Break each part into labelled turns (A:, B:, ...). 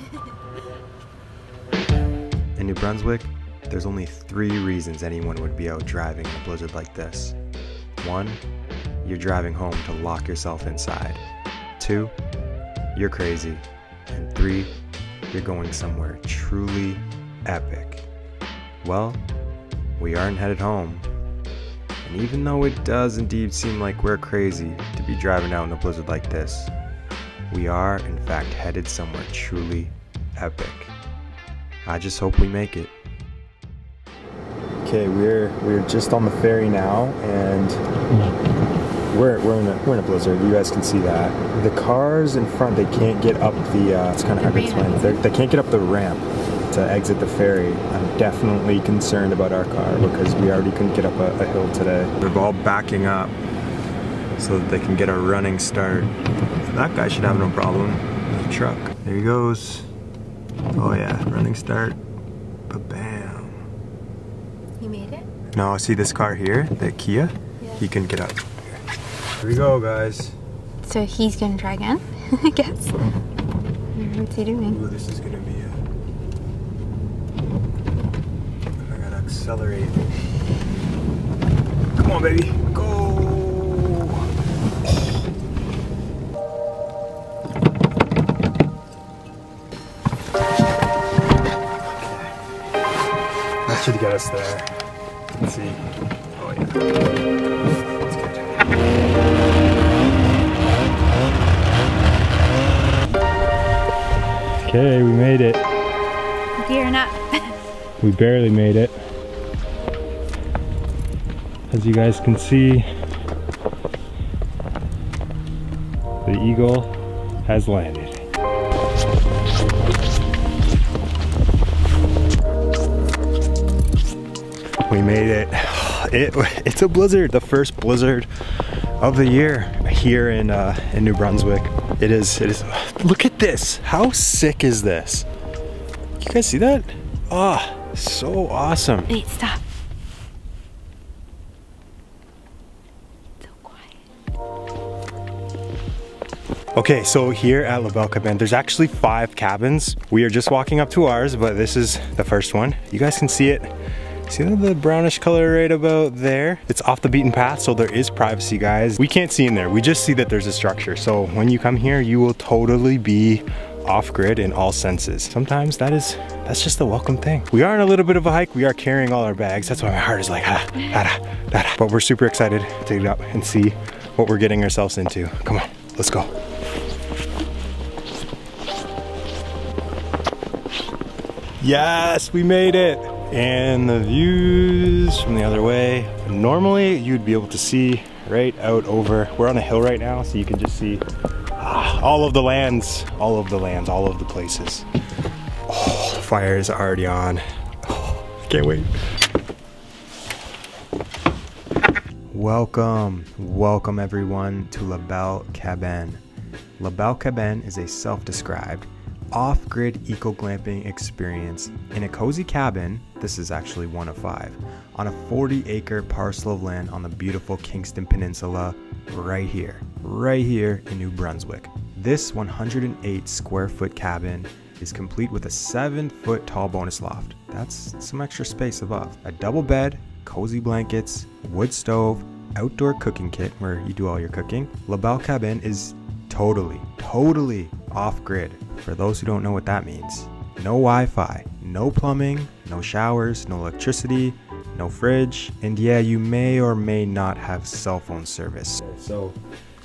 A: In New Brunswick, there's only three reasons anyone would be out driving in a blizzard like this. One, you're driving home to lock yourself inside. Two, you're crazy. And three, you're going somewhere truly epic. Well, we aren't headed home. And even though it does indeed seem like we're crazy to be driving out in a blizzard like this, we are in fact headed somewhere truly epic. I just hope we make it. Okay, we're we're just on the ferry now, and we're we're in a we're in a blizzard. You guys can see that. The cars in front they can't get up the. Uh, it's kind of hard to explain. They're, they can't get up the ramp to exit the ferry. I'm definitely concerned about our car because we already couldn't get up a, a hill today. They're all backing up so that they can get a running start. That guy should have no problem. The truck. There he goes. Oh yeah, running start. But bam.
B: You made it?
A: No, I see this car here, the Kia?
B: Yeah.
A: He can get up. Here we go, guys.
B: So he's gonna try again, I guess. What's he doing?
A: Ooh, this is gonna be a... I gotta accelerate. Come on, baby. Go! That should get us there. Let's see. Oh, yeah. That's good. Okay, we made it.
B: Gearing up.
A: We barely made it. As you guys can see, the eagle has landed. We made it. It it's a blizzard, the first blizzard of the year here in uh, in New Brunswick. It is it is. Look at this. How sick is this? You guys see that? Ah, so awesome.
B: Wait, stop. So quiet.
A: Okay, so here at La Belle Cabane, there's actually five cabins. We are just walking up to ours, but this is the first one. You guys can see it. See the brownish color right about there? It's off the beaten path, so there is privacy, guys. We can't see in there. We just see that there's a structure. So when you come here, you will totally be off-grid in all senses. Sometimes that is, that's just a welcome thing. We are on a little bit of a hike. We are carrying all our bags. That's why my heart is like, ah, da, da, da. But we're super excited to get up and see what we're getting ourselves into. Come on, let's go. Yes, we made it. And the views from the other way. Normally you'd be able to see right out over, we're on a hill right now, so you can just see ah, all of the lands, all of the lands, all of the places. Oh, the fire is already on. Oh, can't wait. Welcome, welcome everyone to La Belle Cabane. La Belle Cabane is a self-described off-grid eco-glamping experience in a cozy cabin, this is actually one of five, on a 40-acre parcel of land on the beautiful Kingston Peninsula right here, right here in New Brunswick. This 108 square foot cabin is complete with a 7 foot tall bonus loft. That's some extra space above. A double bed, cozy blankets, wood stove, outdoor cooking kit where you do all your cooking. La Belle Cabane is totally, totally off grid. For those who don't know what that means, no Wi Fi, no plumbing, no showers, no electricity, no fridge, and yeah, you may or may not have cell phone service. So,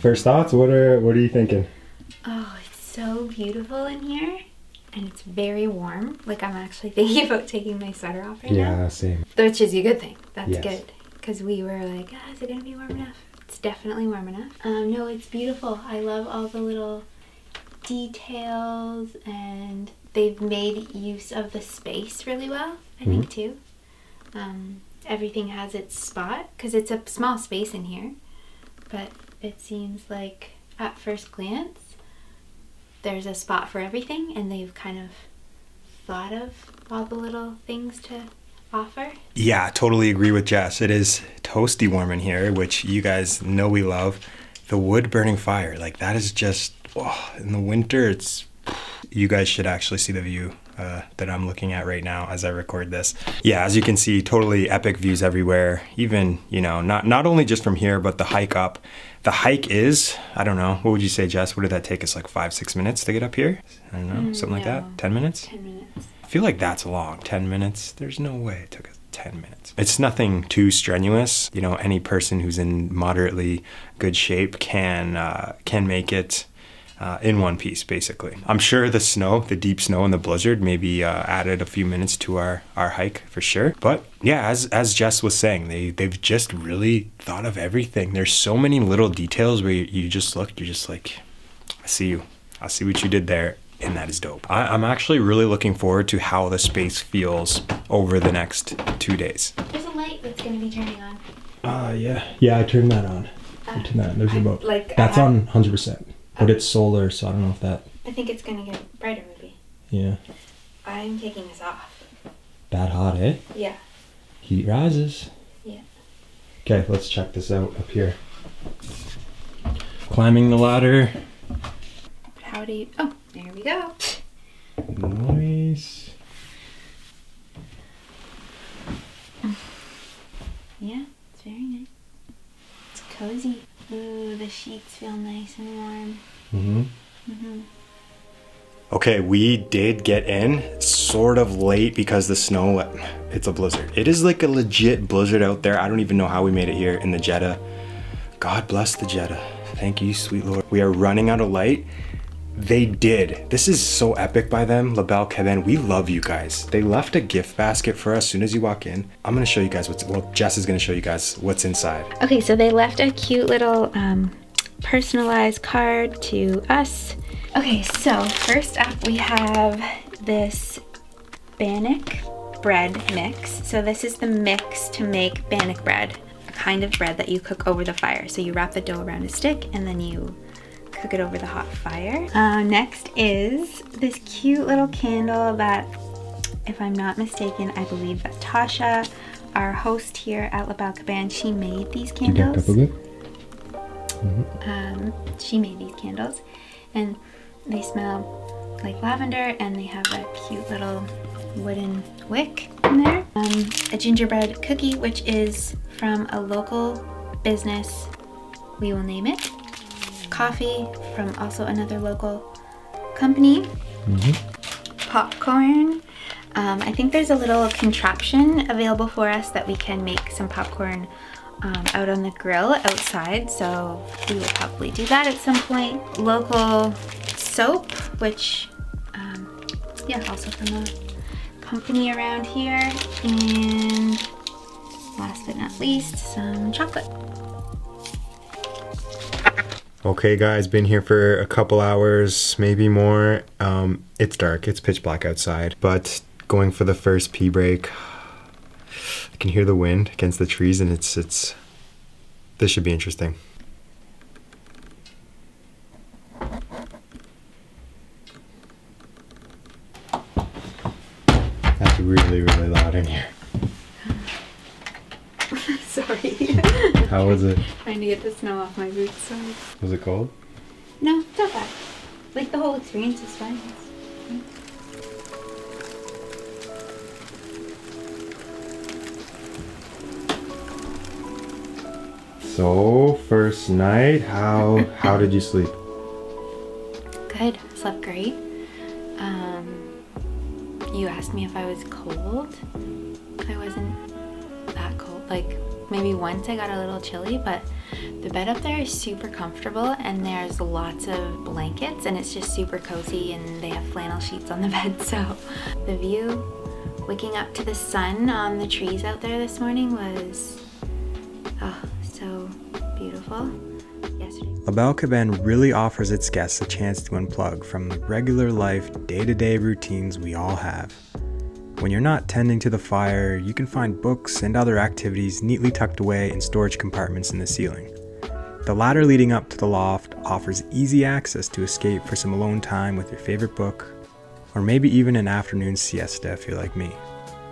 A: first thoughts, what are what are you thinking?
B: Oh, it's so beautiful in here. And it's very warm. Like I'm actually thinking about taking my sweater off right now.
A: Yeah, same.
B: Which is a good thing. That's
A: Yes.
B: good. Because we were like, ah, is it gonna be warm enough? It's definitely warm enough. Um, no, it's beautiful. I love all the little details and they've made use of the space really well, I think too. Um, everything has its spot because it's a small space in here, but it seems like at first glance there's a spot for everything and they've kind of thought of all the little things to offer.
A: Yeah, totally agree with Jess. It is toasty warm in here, which you guys know we love. The wood burning fire, like that is just oh, in the winter. It's you guys should actually see the view uh, that I'm looking at right now as I record this. Yeah, as you can see, totally epic views everywhere. Even you know, not not only just from here, but the hike up. The hike is, I don't know, what would you say, Jess? What did that take us? Like five, six minutes to get up here? I don't know,
B: Mm,
A: something like that. Ten minutes?
B: Ten minutes.
A: Feel like that's long. 10 minutes. There's no way it took us 10 minutes. It's nothing too strenuous. You know, any person who's in moderately good shape can uh, can make it uh, in one piece, basically. I'm sure the snow, the deep snow and the blizzard maybe uh, added a few minutes to our, our hike for sure. But yeah, as, as Jess was saying, they, they've just really thought of everything. There's so many little details where you, you just look, you're just like, I see you. I see what you did there, and that is dope. I, I'm actually really looking forward to how the space feels over the next two days.
B: There's a light that's going to be turning on.
A: Uh, yeah. Yeah, I turned that on.
B: I
A: turned that. There's
B: I-
A: about.
B: like,
A: that's
B: have-
A: on 100%. But it's solar, so I don't know if that.
B: I think it's going to get brighter, maybe.
A: Yeah.
B: I'm taking this off.
A: That hot, eh?
B: Yeah.
A: Heat rises.
B: Yeah.
A: Okay, let's check this out up here. Climbing the ladder.
B: How do you. Oh, there we go.
A: Nice.
B: Yeah, it's very nice. It's cozy. Ooh, the sheets feel nice and warm.
A: Mm-hmm.
B: hmm
A: Okay, we did get in sort of late because the snow, it's a blizzard. It is like a legit blizzard out there. I don't even know how we made it here in the Jetta. God bless the Jetta. Thank you, sweet Lord. We are running out of light. They did. This is so epic by them, La Belle Cabane. We love you guys. They left a gift basket for us as soon as you walk in. I'm gonna show you guys what's, well, Jess is gonna show you guys what's inside.
B: Okay, so they left a cute little um, personalized card to us. Okay, so first up we have this Bannock bread mix. So this is the mix to make Bannock bread, a kind of bread that you cook over the fire. So you wrap the dough around a stick and then you cook it over the hot fire. Uh, next is this cute little candle that, if I'm not mistaken, I believe that Tasha, our host here at La Belle Cabane, she made these candles. Um, she made these candles and they smell like lavender and they have a cute little wooden wick in there. Um, a gingerbread cookie, which is from a local business, we will name it. Coffee from also another local company. Popcorn. Um, I think there's a little contraption available for us that we can make some popcorn um, out on the grill outside. So we will probably do that at some point. Local soap, which, um, yeah, also from a company around here. And last but not least, some chocolate.
A: Okay, guys, been here for a couple hours, maybe more. Um, it's dark, it's pitch black outside, but going for the first pee break. I can hear the wind against the trees, and it's it's. This should be interesting. That's really, really loud in here.
B: Sorry.
A: How was it?
B: Trying to get the snow off my boots. Sorry.
A: Was it cold?
B: No, it's not bad. Like the whole experience is fine.
A: So, first night, how how did you sleep?
B: Good. Slept great. Um, you asked me if I was cold. I wasn't that cold. Like maybe once I got a little chilly, but the bed up there is super comfortable and there's lots of blankets and it's just super cozy and they have flannel sheets on the bed. So the view, waking up to the sun on the trees out there this morning was oh so beautiful. La
A: Belle Cabane really offers its guests a chance to unplug from the regular life, day to day routines we all have. When you're not tending to the fire, you can find books and other activities neatly tucked away in storage compartments in the ceiling. The ladder leading up to the loft offers easy access to escape for some alone time with your favorite book, or maybe even an afternoon siesta if you're like me.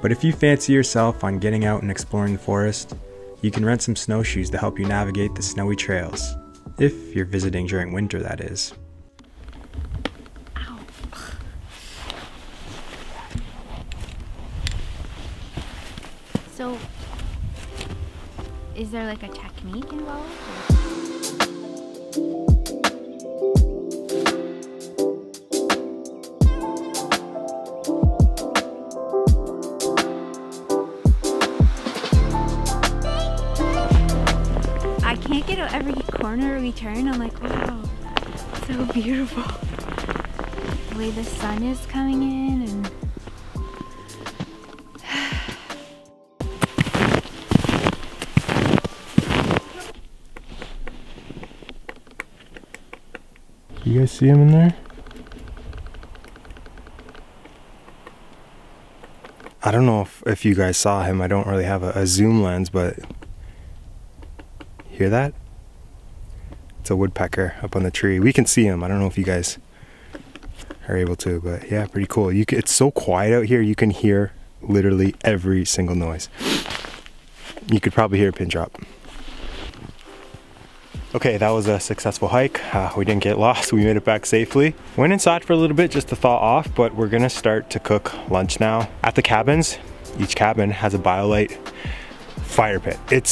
A: But if you fancy yourself on getting out and exploring the forest, you can rent some snowshoes to help you navigate the snowy trails. If you're visiting during winter, that is.
B: So, is there like a technique involved? Or? Can't get out every corner we turn. I'm like, wow, so beautiful. The way the sun is coming in and
A: You guys see him in there? I don't know if, if you guys saw him. I don't really have a, a zoom lens, but hear that? It's a woodpecker up on the tree. We can see him. I don't know if you guys are able to, but yeah, pretty cool. You can, it's so quiet out here. You can hear literally every single noise. You could probably hear a pin drop. Okay, that was a successful hike. Uh, we didn't get lost. We made it back safely. Went inside for a little bit just to thaw off, but we're gonna start to cook lunch now. At the cabins, each cabin has a BioLite fire pit. It's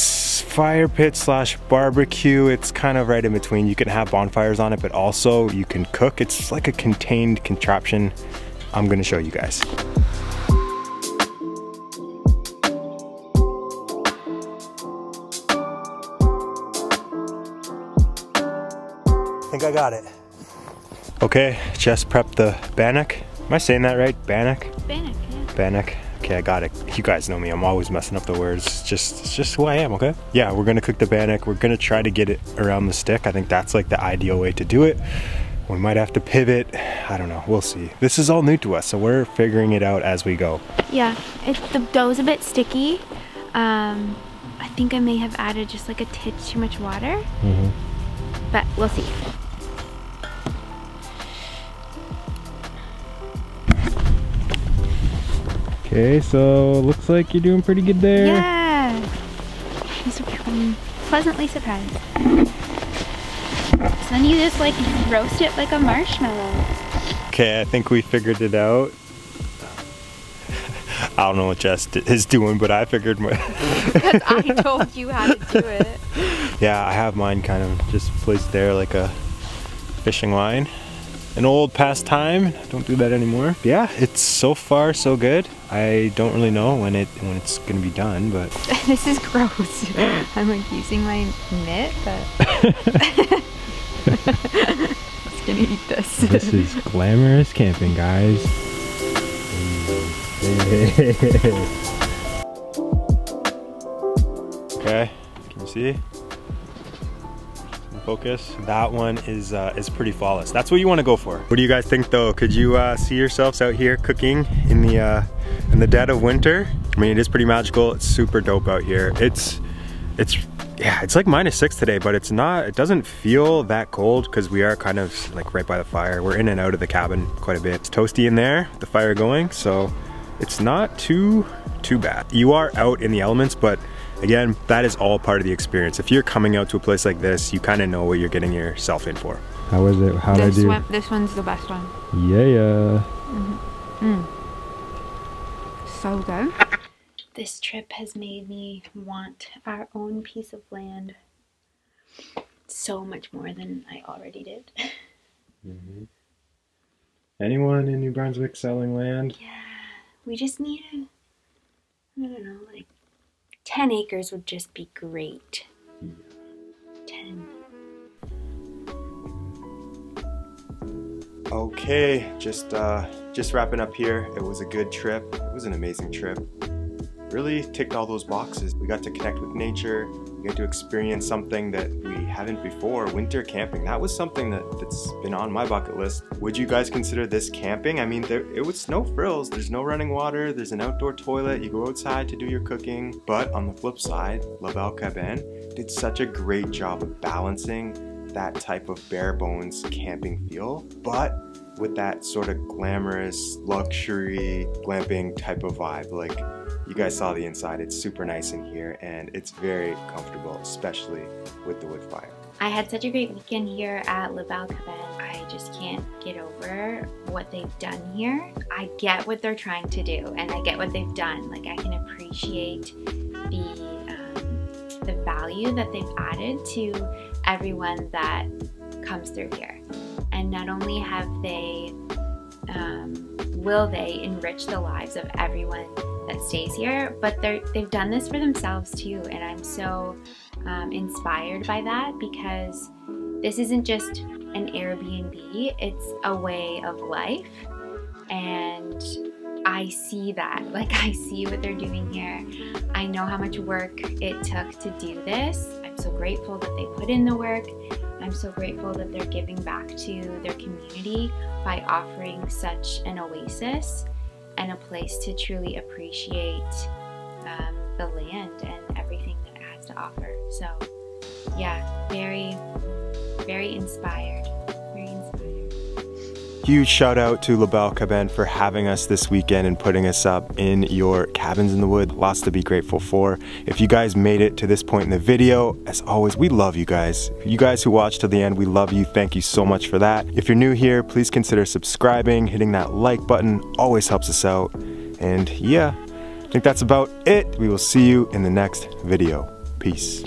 A: fire pit slash barbecue. It's kind of right in between. You can have bonfires on it, but also you can cook. It's like a contained contraption. I'm gonna show you guys. I think I got it. Okay, just prepped the bannock. Am I saying that right? Bannock?
B: Bannock, yeah.
A: Bannock. Okay, I got it. You guys know me. I'm always messing up the words. It's just, it's just who I am. Okay. Yeah, we're gonna cook the bannock. We're gonna try to get it around the stick. I think that's like the ideal way to do it. We might have to pivot. I don't know. We'll see. This is all new to us, so we're figuring it out as we go.
B: Yeah, it, the dough's a bit sticky. Um, I think I may have added just like a titch too much water, but we'll see.
A: Okay, so looks like you're doing pretty good there.
B: Yeah, I'm surp- I'm pleasantly surprised. So then you just like roast it like a marshmallow.
A: Okay, I think we figured it out. I don't know what Jess is doing, but I figured my.
B: Because I told you how to do it.
A: yeah, I have mine kind of just placed there like a fishing line. An old pastime. Don't do that anymore. Yeah, it's so far so good. I don't really know when it when it's gonna be done, but
B: this is gross. I'm like using my mitt, but just gonna eat this.
A: this is glamorous camping, guys. okay, can you see? Focus. That one is uh, is pretty flawless. That's what you want to go for. What do you guys think, though? Could you uh, see yourselves out here cooking in the uh, in the dead of winter? I mean, it is pretty magical. It's super dope out here. It's it's yeah, it's like minus six today, but it's not. It doesn't feel that cold because we are kind of like right by the fire. We're in and out of the cabin quite a bit. It's toasty in there, the fire going, so it's not too too bad. You are out in the elements, but again, that is all part of the experience. If you're coming out to a place like this, you kind of know what you're getting yourself in for. How was it? How
B: This one, this one's the best one.
A: Yeah, yeah. Mm -hmm. mm.
B: So good. This trip has made me want our own piece of land so much more than I already did.
A: Anyone in New Brunswick selling land?
B: Yeah, we just need a, I don't know, like 10 acres would just be great. 10.
A: Okay, just uh, just wrapping up here. It was a good trip. It was an amazing trip. Really ticked all those boxes. We got to connect with nature. We got to experience something that we haven't before. Winter camping. That was something that, that's been on my bucket list. Would you guys consider this camping? I mean, there, it was no frills. There's no running water. There's an outdoor toilet. You go outside to do your cooking. But on the flip side, La Belle Cabane did such a great job of balancing that type of bare bones camping feel, but with that sort of glamorous luxury glamping type of vibe. Like you guys saw the inside, it's super nice in here and it's very comfortable, especially with the wood fire.
B: I had such a great weekend here at La Belle I just can't get over what they've done here. I get what they're trying to do and I get what they've done. Like I can appreciate the um, the value that they've added to everyone that comes through here. And not only have they, um, will they enrich the lives of everyone that stays here, but they've done this for themselves too. And I'm so um, inspired by that because this isn't just an Airbnb, it's a way of life. And I see that. Like, I see what they're doing here. I know how much work it took to do this. I'm so grateful that they put in the work. I'm so grateful that they're giving back to their community by offering such an oasis and a place to truly appreciate um, the land and everything that it has to offer. So, yeah, very, very inspired.
A: Huge shout out to La Belle Cabane for having us this weekend and putting us up in your cabins in the wood. Lots to be grateful for. If you guys made it to this point in the video, as always, we love you guys. You guys who watched to the end, we love you. Thank you so much for that. If you're new here, please consider subscribing, hitting that like button always helps us out. And yeah, I think that's about it. We will see you in the next video. Peace.